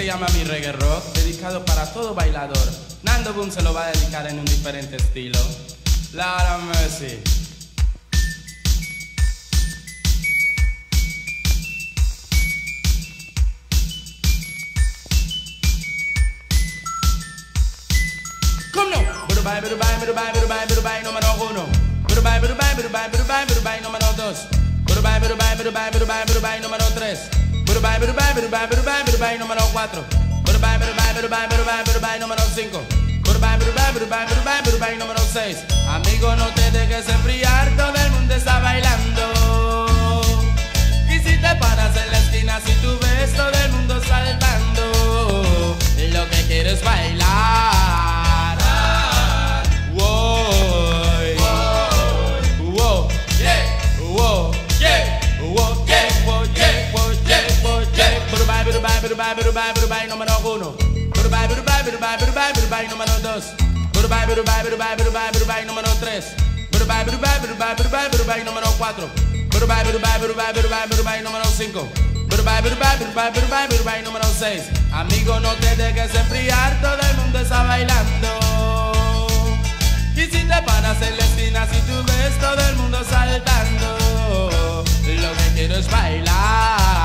se llama mi reggae rock, dedicado para todo bailador. Nando Boom se lo va a dedicar en un diferente estilo. Lara Mercy. ¿Cómo no? Burubay, burubay, burubay, burubay, burubay, número uno. Burubay, burubay, burubay, burubay, burubay, número dos. Burubay, burubay, burubay, burubay, burubay, número tres. Burubay, burubay, número número número. Amigo, no te dejes enfriar, todo el mundo está bailando. Y si te paras burubay, burubay, número uno. Burubay, burubay, burubay, burubay, burubay, número dos. Burubay, burubay, burubay, burubay, burubay, número tres. Burubay, burubay, burubay, burubay, burubay, número cuatro. Burubay, burubay, burubay, burubay, burubay, número cinco. Burubay, burubay, burubay, burubay, burubay, número seis. Amigo, no te dejes enfriar, todo el mundo está bailando. Y si te paras en la esquina, si tú ves todo el mundo saltando, lo que quiero es bailar.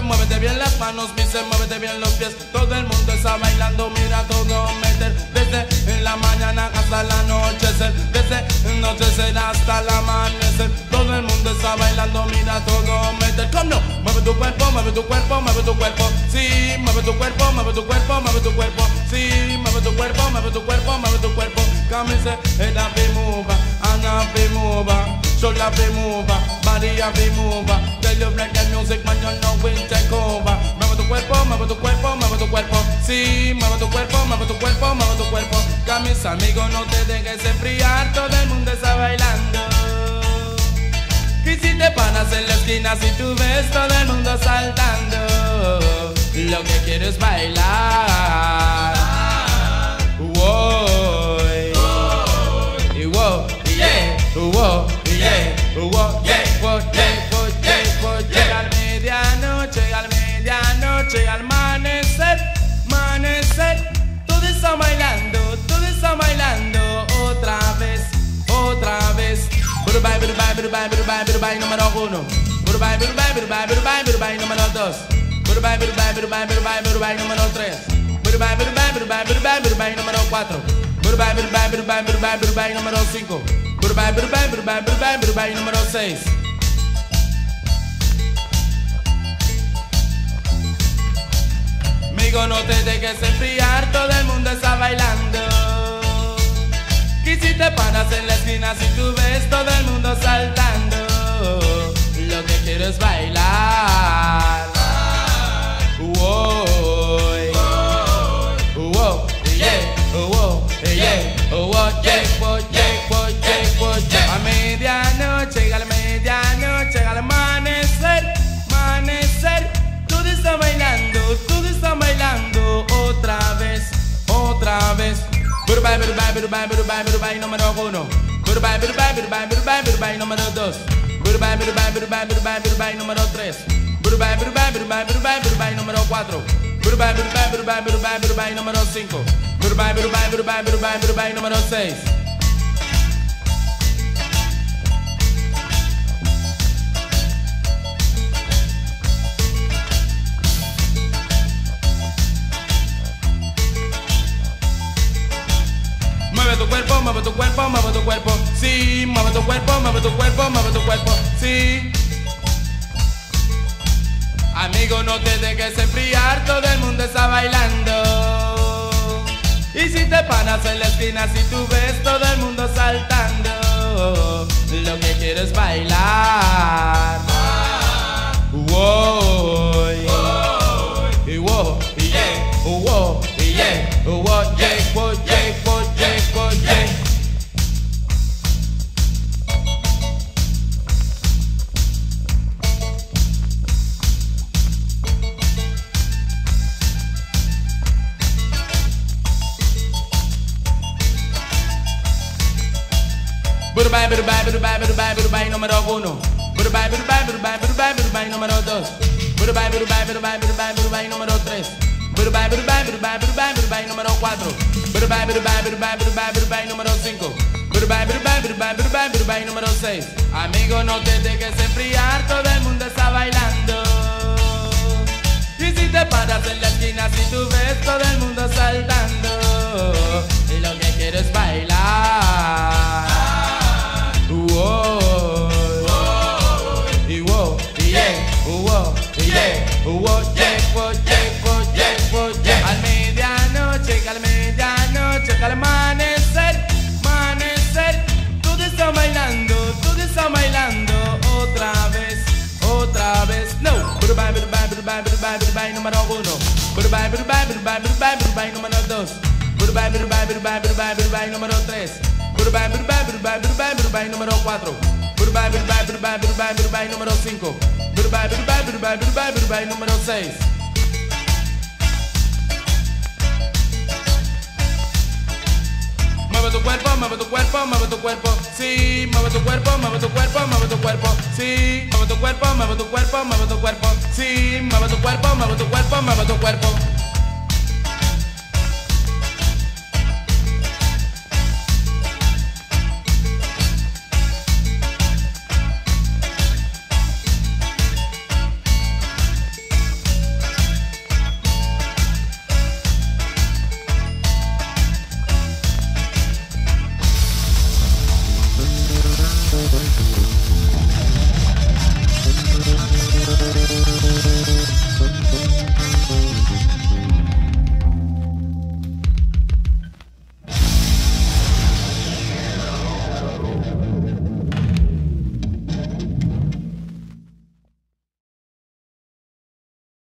Muévete bien las manos, mi se muévete bien los pies. Todo el mundo está bailando, mira todo meter. Desde la mañana hasta el anochecer. Desde anochecer hasta el amanecer. Todo el mundo está bailando, mira todo meter. ¿Cómo no? Mueve tu cuerpo, mueve tu cuerpo, mueve tu cuerpo. Sí, mueve tu cuerpo, mueve tu cuerpo, mueve tu cuerpo. Sí, mueve tu cuerpo, mueve tu cuerpo, mueve tu cuerpo. Come and say, head up, be move, Anna be move, shoulder be move, Maria be move. Tell you music, man, you know we take over. Mueve tu cuerpo, mueve tu cuerpo, mueve tu cuerpo. Sí, mueve tu cuerpo, mueve tu cuerpo, mueve tu cuerpo. Que mis amigos no te dejes enfriar, todo el mundo está bailando. Y si te paras en la esquina, si tú ves todo el mundo saltando, lo que quiero es bailar. Número dos. Burubay, número tres. Burubay, número cuatro. Burubay, burubay, burubay, burubay, burubay, número cinco. Burubay, burubay, burubay, burubay, burubay, número seis. Amigo, no te dejes enfriar, todo el mundo está bailando. Y si en la esquina, si tú ves todo el mundo saltando, lo que quiero es bailar. A medianoche, a la amanecer, amanecer, todo está bailando, todo está bailando otra vez, otra vez. Burubay, burubay, burubay, burubay, burubay, número uno. Burubay, burubay, burubay, burubay, burubay, número dos. Burubay, burubay, burubay, burubay, burubay, número tres. Burubay, burubay, burubay, burubay, burubay, número cuatro. Burubay, burubay, burubay, burubay, burubay, número cinco. Burubay, burubay, burubay, burubay, burubay, número seis. Mueve tu cuerpo, mueve tu cuerpo, mueve tu cuerpo. Sí, mueve tu cuerpo, mueve tu cuerpo, mueve tu cuerpo. Amigo, no te dejes enfriar, todo el mundo está bailando. Y si te paras en la esquina, si tú ves todo el mundo saltando, lo que quiero es bailar. Wow, Burubai, burubai, burubai, burubai, número uno. Burubai, burubai, burubai, burubai, burubai número dos. Burubai, burubai, burubai, burubai, burubai número tres. Burubai, burubai, burubai, burubai, burubai número cuatro. Burubai, burubai, burubai, burubai, burubai número cinco. Burubai, burubai, burubai, burubai, burubai número seis. Amigo, no te dejes enfriar, todo el mundo está bailando. Y si te paras en la esquina, si tú ves todo el mundo saltando, amanecer, amanecer, todos están bailando, todos están bailando otra vez, otra vez. No, número uno, número dos, número tres, número cuatro, burubai, burubai, burubai, burubai, burubai número cinco, burubai, burubai, burubai, burubai, burubai número seis. Mueve tu cuerpo, mueve tu cuerpo, mueve tu cuerpo, sí, mueve tu cuerpo, mueve tu cuerpo, mueve tu cuerpo, sí, mueve tu cuerpo, mueve tu cuerpo, mueve tu cuerpo, sí, mueve tu cuerpo, mueve tu cuerpo, mueve tu cuerpo.